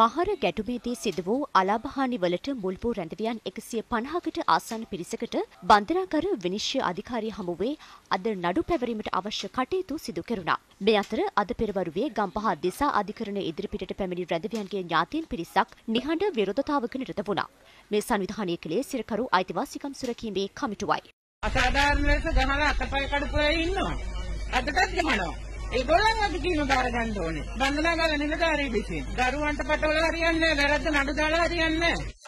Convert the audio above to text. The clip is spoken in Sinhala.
මහර ගැටුමේදී සිදු වූ අලාභහානිවලට මුල් වූ රැඳවියන් එකසිය පණහකට ආසන්න පිරිසකට බන්ධනාකර විනිශ්චය අධිකාරිය හමුවේ අද නඩු පැවරීමට අවශ්‍ය කටයුතු සිදු කෙරුණා. මේ අතර අද පෙරවරුවේ ගම්පහ දිසා අධිකරණ ඉදිරිපිටට පැමිණි රැඳවියන්ගේ ඥාතීන් පිරිසක් නිහඬ විරෝධතාවක නිරත වුණා. මේ සංවිධානය කළේ සිරකරු අයිතිවාසිකම් සුරකීමේ කමිටුවයි. අසාධාරණ ලෙස ගහලා අතපය කඩපුවා ඉන්නවා. අදටත් ගහනවා. ඒගොල්ලන්වත් කීම බාර ගන්න ඕනේ. බන්ධනාගාර නිලධාරී විසින්. දරුවන්ට පටවලා හරියන්නේ නැහැ. වැරද්ද නඩු දාලා හරියන්නේ නැහැ.